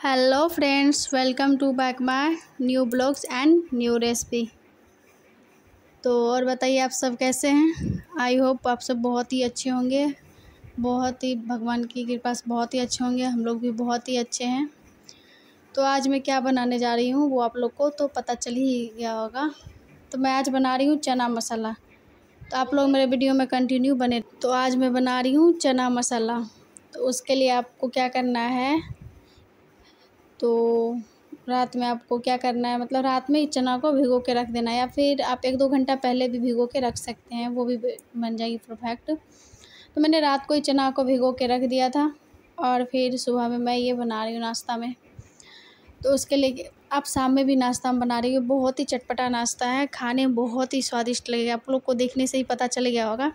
Hello friends welcome to back my new blogs and new recipe तो और बताइए, आप सब कैसे हैं? आई होप आप सब बहुत ही अच्छे होंगे। बहुत ही, भगवान की कृपा से बहुत ही अच्छे होंगे। हम लोग भी बहुत ही अच्छे हैं। तो आज मैं क्या बनाने जा रही हूँ, वो आप लोग को तो पता चल ही गया होगा। तो मैं आज बना रही हूँ चना मसाला। तो आप लोग मेरे वीडियो में कंटिन्यू बने तो आज मैं बना रही हूँ चना मसाला। तो उसके लिए आपको क्या करना है तो रात में आपको क्या करना है? मतलब रात में चना को भिगो के रख देना या फिर आप एक दो घंटा पहले भी भिगो के रख सकते हैं, वो भी बन जाएगी परफेक्ट तो मैंने रात को ही चना को भिगो के रख दिया था और फिर सुबह में मैं ये बना रही हूँ नाश्ता में। तो उसके लिए आप शाम में भी नाश्ता बना रही हो, बहुत ही चटपटा नाश्ता है, खाने में बहुत ही स्वादिष्ट लगेगा, आप लोग को देखने से ही पता चल गया होगा।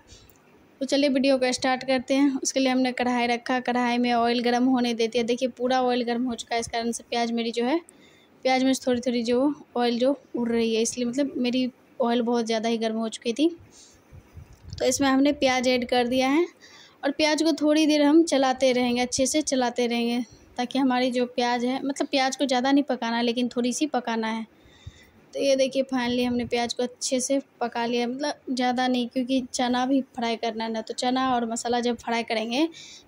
तो चलिए वीडियो को स्टार्ट करते हैं। उसके लिए हमने कढ़ाई रखा। कढ़ाई में ऑयल गर्म होने देती है। देखिए, पूरा ऑयल गर्म हो चुका है। इस कारण से प्याज मेरी जो है, प्याज में थोड़ी थोड़ी जो ऑयल जो उड़ रही है। इसलिए मतलब मेरी ऑयल बहुत ज़्यादा ही गर्म हो चुकी थी। तो इसमें हमने प्याज ऐड कर दिया है। और प्याज को थोड़ी देर हम चलाते रहेंगे, अच्छे से चलाते रहेंगे, ताकि हमारी जो प्याज है मतलब प्याज को ज़्यादा नहीं पकाना, लेकिन थोड़ी सी पकाना है। तो ये देखिए फाइनली हमने प्याज को अच्छे से पका लिया मतलब ज़्यादा नहीं, क्योंकि चना भी फ्राई करना है ना तो चना और मसाला जब फ्राई करेंगे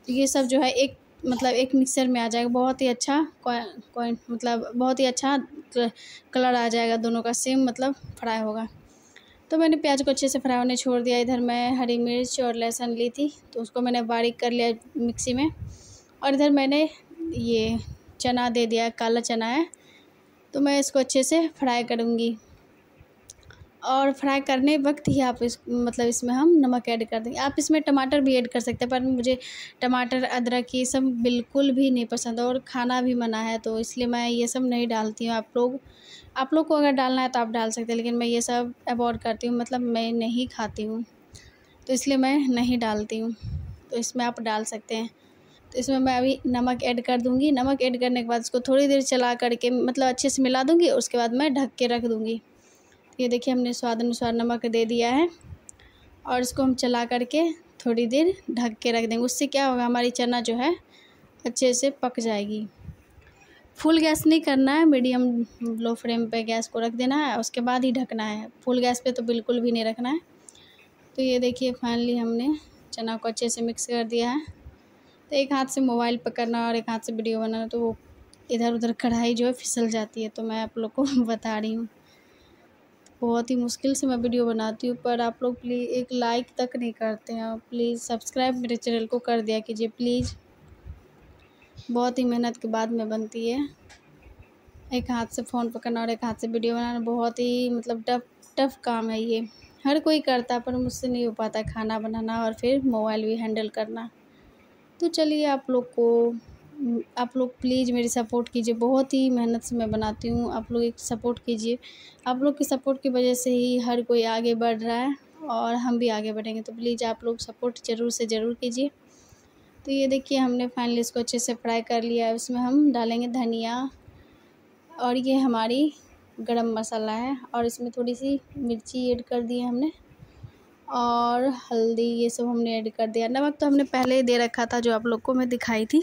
तो ये सब जो है एक मतलब एक मिक्सर में आ जाएगा। बहुत ही अच्छा कोई मतलब बहुत ही अच्छा कलर आ जाएगा, दोनों का सेम मतलब फ्राई होगा। तो मैंने प्याज को अच्छे से फ्राई होने छोड़ दिया। इधर मैं हरी मिर्च और लहसुन ली थी तो उसको मैंने बारीक कर लिया मिक्सी में। और इधर मैंने ये चना दे दिया, काला चना है। तो मैं इसको अच्छे से फ्राई करूँगी। और फ्राई करने वक्त ही आप इस मतलब इसमें हम नमक ऐड कर देंगे। आप इसमें टमाटर भी ऐड कर सकते हैं, पर मुझे टमाटर, अदरक ये सब बिल्कुल भी नहीं पसंद और खाना भी मना है तो इसलिए मैं ये सब नहीं डालती हूँ। आप लोग आप लोग को अगर डालना है तो आप डाल सकते हैं, लेकिन मैं ये सब अवॉइड करती हूँ मतलब मैं नहीं खाती हूँ तो इसलिए मैं नहीं डालती हूँ। तो इसमें आप डाल सकते हैं। तो इसमें मैं अभी नमक ऐड कर दूँगी। नमक ऐड करने के बाद इसको थोड़ी देर चला करके मतलब अच्छे से मिला दूँगी उसके बाद मैं ढक के रख दूँगी। ये देखिए हमने स्वाद अनुसार नमक दे दिया है और इसको हम चला करके थोड़ी देर ढक के रख देंगे। उससे क्या होगा, हमारी चना जो है अच्छे से पक जाएगी। फुल गैस नहीं करना है, मीडियम लो फ्लेम पे गैस को रख देना है, उसके बाद ही ढकना है। फुल गैस पे तो बिल्कुल भी नहीं रखना है। तो ये देखिए, फाइनली हमने चना को अच्छे से मिक्स कर दिया है। तो एक हाथ से मोबाइल पकड़ना और एक हाथ से वीडियो बनाना तो वो इधर उधर कढ़ाई जो है फिसल जाती है तो मैं आप लोग को बता रही हूँ। बहुत ही मुश्किल से मैं वीडियो बनाती हूँ, पर आप लोग प्लीज़ एक लाइक तक नहीं करते हैं। प्लीज़ सब्सक्राइब मेरे चैनल को कर दिया कीजिए, प्लीज़। बहुत ही मेहनत के बाद में बनती है। एक हाथ से फ़ोन पकड़ना और एक हाथ से वीडियो बनाना, बहुत ही मतलब टफ टफ काम है ये। हर कोई करता है पर मुझसे नहीं हो पाता खाना बनाना और फिर मोबाइल भी हैंडल करना। तो चलिए आप लोग को, आप लोग प्लीज़ मेरी सपोर्ट कीजिए। बहुत ही मेहनत से मैं बनाती हूँ। आप लोग एक सपोर्ट कीजिए। आप लोग की सपोर्ट की वजह से ही हर कोई आगे बढ़ रहा है और हम भी आगे बढ़ेंगे। तो प्लीज़ आप लोग सपोर्ट ज़रूर से ज़रूर कीजिए। तो ये देखिए, हमने फाइनली इसको अच्छे से फ्राई कर लिया है। उसमें हम डालेंगे धनिया और ये हमारी गरम मसाला है और इसमें थोड़ी सी मिर्ची ऐड कर दी है हमने। और हल्दी ये सब हमने ऐड कर दिया। नमक तो हमने पहले ही दे रखा था जो आप लोग को मैं दिखाई थी।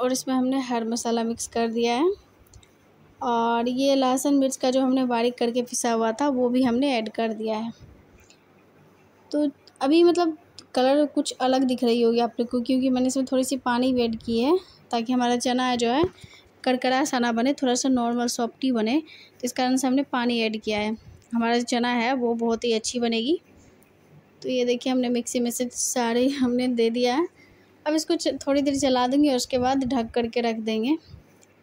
और इसमें हमने हर मसाला मिक्स कर दिया है। और ये लहसुन मिर्च का जो हमने बारीक करके पिसा हुआ था, वो भी हमने ऐड कर दिया है। तो अभी मतलब कलर कुछ अलग दिख रही होगी आप लोग को, क्योंकि मैंने इसमें थोड़ी सी पानी भी ऐड की है ताकि हमारा चना जो है, करकरा सा ना बने, थोड़ा सा नॉर्मल सॉफ्टी बने। तो इस कारण से हमने पानी ऐड किया है। हमारा चना है वो बहुत ही अच्छी बनेगी। तो ये देखिए हमने मिक्सी में से सारे हमने दे दिया है। अब इसको थोड़ी देर चला देंगे और उसके बाद ढक करके रख देंगे।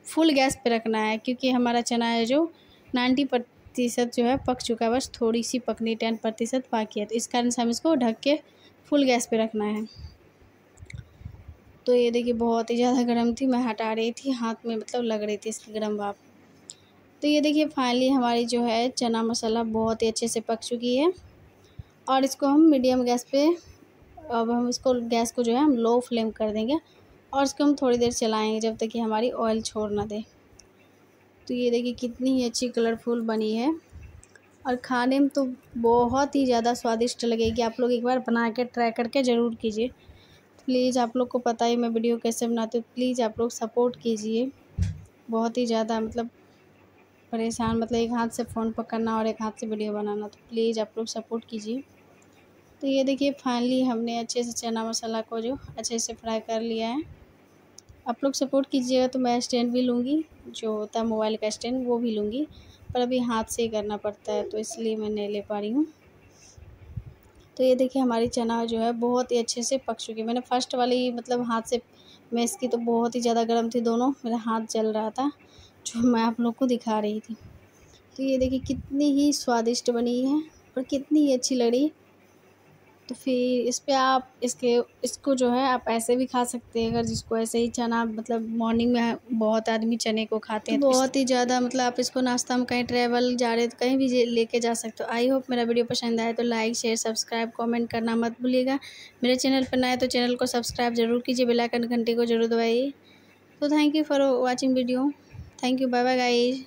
फुल गैस पे रखना है क्योंकि हमारा चना है जो नाइन्टी प्रतिशत जो है पक चुका है, बस थोड़ी सी पकनी टेन प्रतिशत बाकी है। तो इस कारण से हम इसको ढक के फुल गैस पे रखना है। तो ये देखिए बहुत ही ज़्यादा गर्म थी, मैं हटा रही थी, हाथ में मतलब लग रही थी इसकी गर्म भाप। तो ये देखिए फाइनली हमारी जो है चना मसाला बहुत ही अच्छे से पक चुकी है। और इसको हम मीडियम गैस पे, अब हम इसको गैस को जो है हम लो फ्लेम कर देंगे और इसको हम थोड़ी देर चलाएँगे जब तक कि हमारी ऑयल छोड़ ना दे। तो ये देखिए कितनी ही अच्छी कलरफुल बनी है। और खाने में तो बहुत ही ज़्यादा स्वादिष्ट लगेगी। आप लोग एक बार बना के ट्राई करके ज़रूर कीजिए। प्लीज़ आप लोग को पता ही मैं वीडियो कैसे बनाती हूँ। प्लीज़ आप लोग सपोर्ट कीजिए। बहुत ही ज़्यादा मतलब परेशान मतलब एक हाथ से फ़ोन पकड़ना और एक हाथ से वीडियो बनाना तो प्लीज़ आप लोग सपोर्ट कीजिए। तो ये देखिए, फाइनली हमने अच्छे से चना मसाला को जो अच्छे से फ्राई कर लिया है। आप लोग सपोर्ट कीजिएगा तो मैं स्टैंड भी लूँगी, जो होता है मोबाइल का स्टैंड, वो भी लूँगी। पर अभी हाथ से ही करना पड़ता है तो इसलिए मैं नहीं ले पा रही हूँ। तो ये देखिए, हमारी चना जो है बहुत ही अच्छे से पक चुकी है। मैंने फ़र्स्ट वाली मतलब हाथ से मैस की तो बहुत ही ज़्यादा गर्म थी दोनों, मेरा हाथ जल रहा था। जो मैं आप लोग को दिखा रही थी। तो ये देखिए कितनी ही स्वादिष्ट बनी है और कितनी ही अच्छी लग रही तो फिर इस पर आप इसके इसको जो है आप ऐसे भी खा सकते हैं अगर जिसको ऐसे ही चना मतलब मॉर्निंग में बहुत आदमी चने को खाते हैं तो बहुत ही ज़्यादा मतलब आप इसको नाश्ता में कहीं ट्रैवल जा रहे तो कहीं भी लेके जा सकते हो। आई होप मेरा वीडियो पसंद आए तो लाइक शेयर सब्सक्राइब कमेंट करना मत भूलिएगा। मेरे चैनल पर नए तो चैनल को सब्सक्राइब ज़रूर कीजिए बेलाइकन घंटे को ज़रूर दबाइए। तो thank you for watching video thank you bye bye guys